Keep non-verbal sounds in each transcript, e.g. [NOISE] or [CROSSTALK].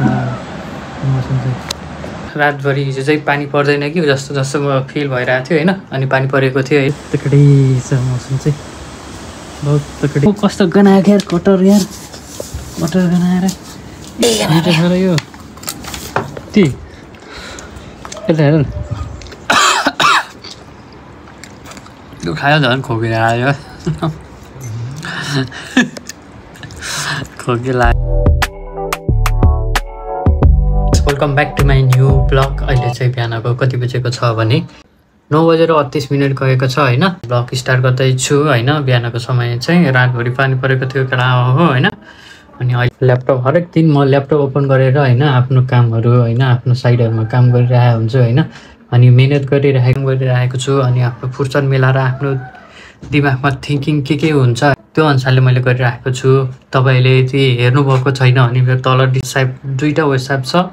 मौसम चाहिँ रातभरि हिजो चाहिँ पानी पर्दैन कि जस्तो जस्तो फिल भइरहेको थियो होइन? अनि पानी परेको थियो है तकडी छ मौसम चाहिँ। बहुत तकडी। कस्तो गनाएको यार कटर यार। कटर गनाएर। यो। ती। यता हेर न। यो [LAUGHS] खायो झन् खोकेर आयो खोकी लाग्यो welcome back to my new vlog अहिले चाहिँ बिहानको कति बजेको छ भने नौ बजेर अत्तिस मिनट गएको छ होइन? ब्लग स्टार्ट गर्दैछु होइन? बिहानको समय चाहिँ रातभरि पानी परेको थियो केटा हो होइन? अनि अहिले ल्यापटप हरेक दिन म ल्यापटप ओपन गरेर होइन आफ्नो कामहरू होइन आफ्नो साइडहरूमा काम गरिरहेको हुन्छु होइन? अनि मिहिनेत गरिरहेको गरिरहेको छु अनि आफ्नो फुर्सद मिलाएर आफ्नो दिमागमा थिङ्किङ के के हुन्छ त्यो अनुसारले मैले गरिरहेको छु। तपाईँले यदि हेर्नुभएको छैन भने मेरो तल डिसाइप दुईवटा वेबसाइट छ।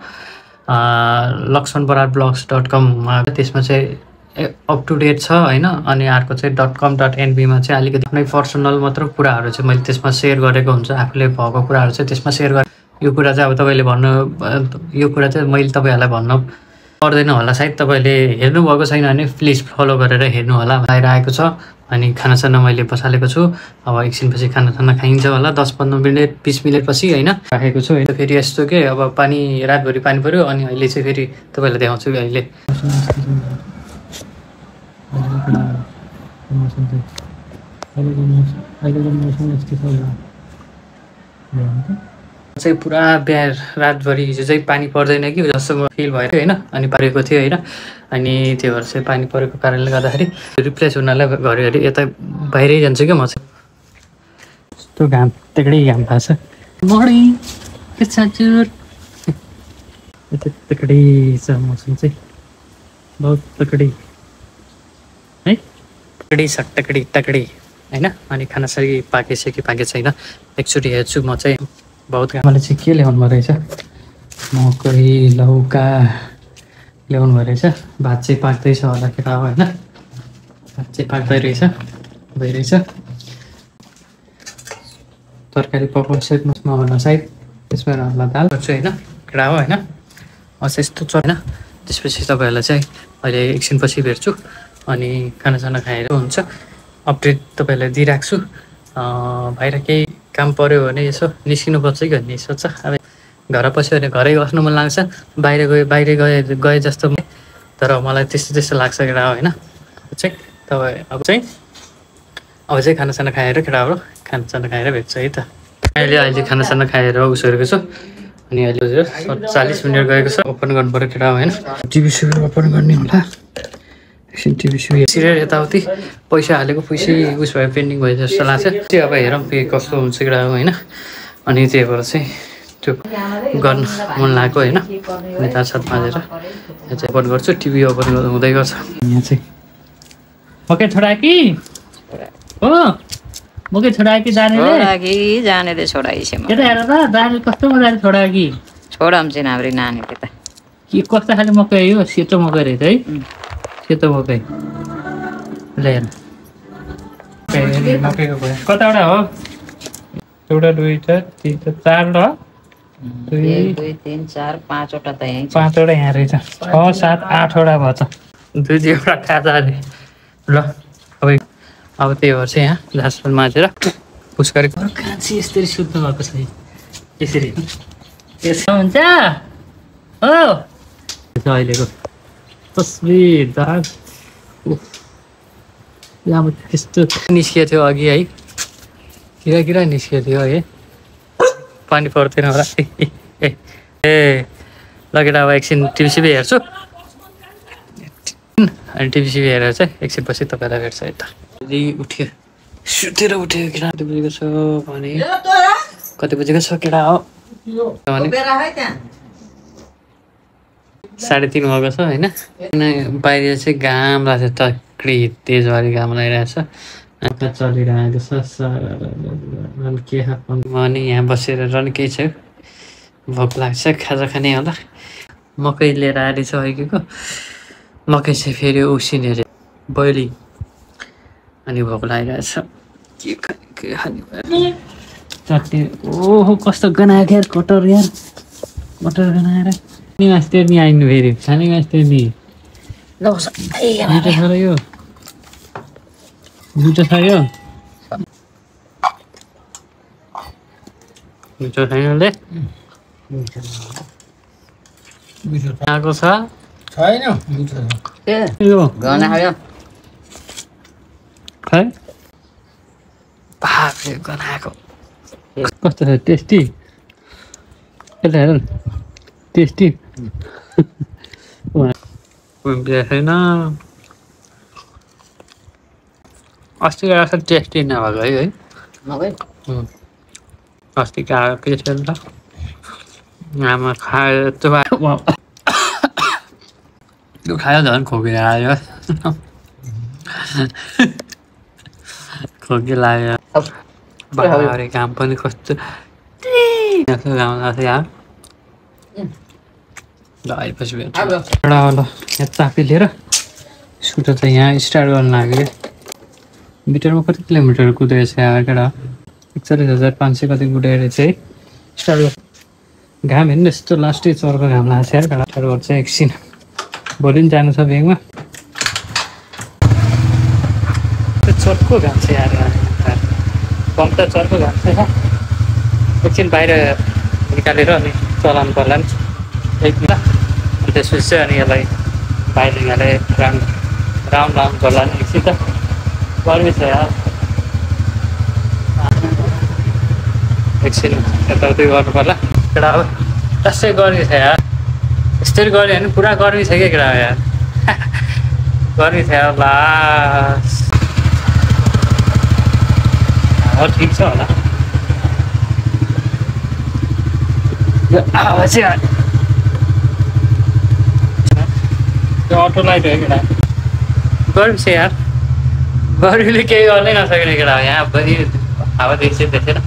लक्ष्मण बरार ब्लग्स डट कममा त्यसमा चाहिँ अप टु डेट छ होइन? अनि अर्को चाहिँ डट कम डट एनबीमा चाहिँ अलिकति आफ्नै पर्सनल मात्र कुराहरू चाहिँ मैले त्यसमा सेयर गरेको हुन्छ। आफूले भएको कुराहरू चाहिँ त्यसमा सेयर गरेँ यो कुरा चाहिँ अब तपाईँले भन्नु यो कुरा चाहिँ मैले तपाईँहरूलाई भन्न पर्दैन होला सायद तपाईँले हेर्नुभएको छैन भने प्लिज फलो गरेर हेर्नु होला आइरहेको छ। अनि खानासाना मैले बसालेको छु। अब एकछिनपछि खानासाना खाइन्छ होला। दस पन्ध्र मिनट बिस मिनटपछि होइन। राखेको छु। होइन फेरि यस्तो के? अब पानी रातभरि पानी पऱ्यो अनि अहिले चाहिँ फेरि तपाईँलाई देखाउँछु अहिले। चाहिँ पुरा बिहान रातभरि हिजो चाहिँ पानी पर्दैन कि जस्तो फिल भयो होइन? अनि परेको थियो होइन? अनि त्यो भएर चाहिँ पानी परेको कारणले गर्दाखेरि रिप्लेस हुनालाई घरिघरि यता बाहिरै जान्छु क्या म चाहिँ। यस्तो घाम त्यकडै घाम भएको छ। यता तकडै छ मौसम चाहिँ। बहुत तकडै है? तकडै छ तकडै तकडै होइन? अनि खाना सरी पाकेछ कि पाकेको छैन? एकचोटि हेर्छु म चाहिँ बहुत मलाई चाहिँ के ल्याउनु भयो रहेछ मकै लौका ल्याउनु भयो रहेछ भात चाहिँ पाक्दैछ होला केटा हो होइन? भात चाहिँ पाक्दै रहेछ भइरहेछ। तरकारी पकाउँछ म भन्न सायद। त्यसमा होला दाल। गर्छु होइन? केटा हो होइन? अझ यस्तो छ होइन? त्यसपछि तपाईँहरूलाई चाहिँ अहिले एकछिनपछि भेट्छु। अनि खानासाना खाएर हुन्छ। अपडेट तपाईँहरूलाई दिइरहेको छु बाहिर केही काम पऱ्यो भने यसो निस्किनुपर्छ कि भन्ने सोच्छ अब घर पस्यो भने घरै बस्नु मन लाग्छ। बाहिर गयो बाहिर गए गए जस्तो तर मलाई त्यस्तो त्यस्तो लाग्छ केटा होइन? चाहिँ तपाईँ अब चाहिँ अब चाहिँ खानासाना खाएर केटाहरू खानासाना खाएर भेट्छ है त। अहिले अहिले खानासाना खाएर उस गरेको छु। अनि अहिले चालिस मिनट गएको छ। ओपन गर्नु पऱ्यो केटा होइन? टिभी सिरियल ओपन गर्ने होला। एकछिन टिभी सिरियल सिरियल यताउति पैसा हालेको पैसै उस भयो पेन्डिङ भयो जस्तो लाग्छ। त्यो अब हेरौँ के कस्तो हुन्छ केटा हो होइन। अनि त्यही भएर चाहिँ त्यो गर्न मन लागेको होइन। अनि तार साथ माझेर यहाँ चाहिँ ओपन गर्छु टिभी ओपन हुँदै गर्छ। यहाँ चाहिँ। मकै छोडा कि हो मकै छोडा कि जाने छोडा कि जानेले छोडाइछ म केटा हेर त जाने कस्तो मजाले छोडा कि छोडम चाहिँ हाम्रो नानीले त। के कस्तो खाले मकै हो सेतो मकै रहेछ है। उम्. सेतो मकै ल हेर। मकैको भयो कतावटा हो? एउटा दुईवटा तिनवटा चारवटा दुई तिन चार पाँचवटा त यहीँ पाँचवटा यहाँ रहेछ। छ सात आठवटा त दुई दुईवटा खाजा अरे। ल अब अब त्यही भएर चाहिँ यहाँ झाँसमा माझेर पुस गरेको। कान्छी यसरी सुत्नु भएको छ यसरी। यसो हुन्छ। हो। अहिलेको तस्बिर दाग। अब त्यस्तो निस्किएको थियो अघि है। किरा किरा निस्किएको थियो है। पानी पर्दैन होला। [LAUGHS] ए ए, लगेर अब एकछिन टिभी हेर्छु। अनि टिभी सिभी हेरेर चाहिँ एकछिन पछि तपाईँलाई भेट्छ यता। उठ्यो। सुतेर उठ्यो केटा। कति बजेको छ भने? कति बजेको छ केटा हो? भने? साढे तिन भएको छ होइन। अनि बाहिर चाहिँ घाम लाग्छ तक्री तेजवारी घाम लगाइरहेछ आँखा चलिरहेको छ। के खाएको म नि यहाँ बसेर रन केही छ। भोक लाग्छ खाजा खाने होला। मकै लिएर आएर छ अहिलेको। मकै चाहिँ फेरि उसिने अरे बोइलिङ। अनि भोक लागिरहेछ। के के खाने चट्नी। ओहो कस्तो गनाएको यार कटर यार। मटर बनाएर नि मास तेर्नी आइनु फेरि छ र यो छ यो छैन आएको छ के यो खै गनाएको कस्तो छ टेस्टी यसलाई हेर टेस्टी छैन अस्तिको जस्तो टेस्टी नभएको है है अस्तिको आएको के थियो नि त आमा खायो त्यो खायो झन् खोकी आयो खोकी लाग्यो बाह्र घाम पनि कस्तो लाग्छ यहाँ ल आएपछि एउटा ल। यहाँ चापी लिएर स्कुटर चाहिँ यहाँ स्टार्ट गर्न लाग्यो। मिटरमा कति किलोमिटर कुदेको छ यहाँ केटा? एकचालिस हजार पाँच सय कति कुदेर चाहिँ स्टार्ट गर। घाम हेर्नु यस्तो लास्टै चर्को घाम लाग्छ यार केटा। स्टार्ट गर्छ एकछिन। भोलि पनि जानु छ ब्याङ्कमा। त्यो चर्को घाम छ यार पम्प त चर्को घाम छ। एकछिन बाहिर निकालेर अनि चलाउनु पर्ला नि। एक मिनट अनि त्यसपछि चाहिँ अनि यसलाई बाहिर निकाले राउन्ड राउन्ड राउन्ड गर्ला नि एकछिन त गर्मी छ यार एकछिन यताउति गर्नु पर्ला केटा अब टस्सै गर्मी छ यार यस्तरी गर्यो भने पुरा गर्मी छ क्या केटा यार गर्मी छ यार ठिक छ होला आवाज चाहिँ त्यो अटो लाइट हो केटा। गर्मी छ यार। गर्मीले केही गर्नै नसक्ने केटा हो यहाँ। पनि हावा देख्छ देखेन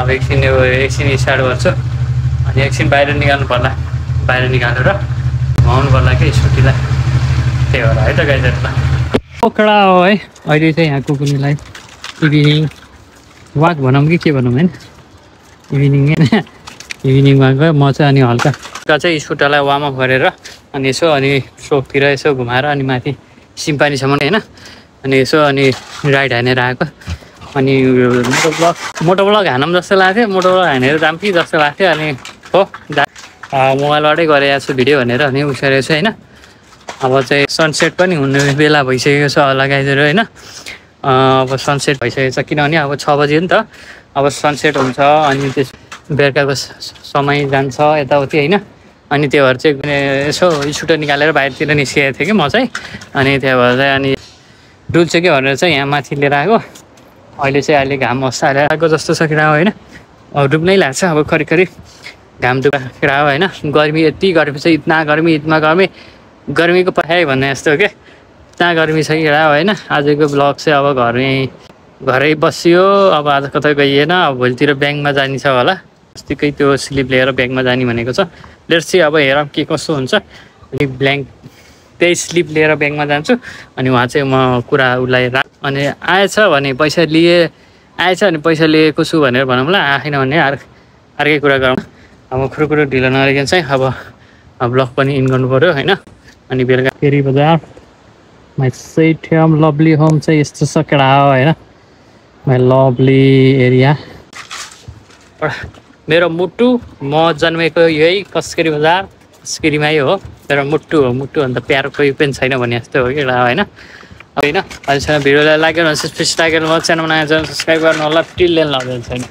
अब एकछिन यो एकछिन स्टार्ट गर्छु। अनि एकछिन बाहिर निकाल्नु पर्ला। बाहिर निकालेर घुमाउनु पर्ला कि स्कुटीलाई। त्यही भएर है त गाइजहरूलाई पोखरा हो है? अहिले चाहिँ यहाँ कुकुनीलाई इभिनिङ वाक भनौँ कि के भनौँ होइन? इभिनिङ इभिनिङ वाक भयो म चाहिँ अनि हल्का। चाहिँ स्कुटरलाई वार्म अप गरेर अनि यसो अनि सोकतिर यसो घुमाएर अनि माथि सिम्पानीसम्म होइन? अनि यसो अनि राइड हानेर आएको। अनि मोटो ब्लग मोटो ब्लग हानौँ जस्तो लाग्थ्यो। मोटो ब्लग हानेर जाऊँ कि जस्तो लाग्थ्यो। अनि हो अँ, मोबाइलबाटै गरेको छु भिडियो भनेर अनि उसेरेको छु होइन? अब चाहिँ सनसेट पनि हुने बेला भइसकेको छ लगाइदिएर होइन? अब सनसेट भइसकेको छ किनभने अब छ बजी नि त। अब सनसेट हुन्छ अनि त्यस बेलुकाको समय जान्छ यताउति होइन? अनि त्यो भएर चाहिँ यसो स्कुटर निकालेर बाहिरतिर निस्किएको थिएँ कि म चाहिँ। अनि त्यहाँ भएर चाहिँ अनि डुल्छ कि भनेर चाहिँ यहाँ माथि लिएर आएको। अहिले चाहिँ अहिले घाम हस्ताएर आएको जस्तो छ हो होइन? अब डुब्नै लाग्छ अब करिब करिब घाम डुबा हो होइन? गर्मी यति गरेपछि इतना गर्मी इतना गर्मी। गर्मीको पठाइ भन्ने जस्तो क्या इतना गर्मी छ हो होइन? आजको ब्लग चाहिँ अब घरमै घरै बसियो। अब आज कतै गइएन अब भोलितिर ब्याङ्कमा जाने छ होला। अस्तिकै त्यो स्लिप लिएर ब्याङ्कमा जाने भनेको छ। लेट्स चाहिँ अब हेरौँ के कस्तो हुन्छ। अनि ब्ल्याङ्क त्यही स्लिप लिएर ब्याङ्कमा जान्छु। अनि उहाँ चाहिँ म कुरा उसलाई रा अनि आएछ भने पैसा लिए आएछ भने पैसा लिएको छु भनेर भनौँला आएन भने अर्क अर्कै कुरा गरौँ। अब खुरुखुरु ढिलो नरहेको चाहिँ अब ब्लग पनि इन गर्नु पऱ्यो होइन? अनि बेलुका फेरि बजार। My sweet home lovely home चाहिँ यस्तो केटा हो होइन? माई लभली एरिया मेरो मुटु म जन्मेको यही कस्करी बजार कस्करीमै हो। मेरो मुटु हो मुटु अन्त प्यारो कोही पनि छैन भने जस्तो हो एउटा होइन? होइन अहिलेसम्म भिडियोलाई लाग्यो भने लाइक गर्नु च्यानल बनाएर सब्सक्राइब गर्नु होला टिल छैन।